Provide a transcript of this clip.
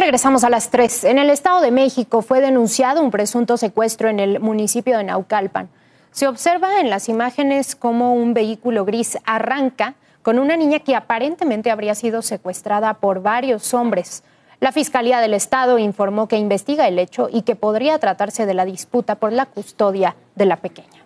Regresamos a las 3. En el Estado de México fue denunciado un presunto secuestro en el municipio de Naucalpan. Se observa en las imágenes cómo un vehículo gris arranca con una niña que aparentemente habría sido secuestrada por varios hombres. La Fiscalía del Estado informó que investiga el hecho y que podría tratarse de la disputa por la custodia de la pequeña.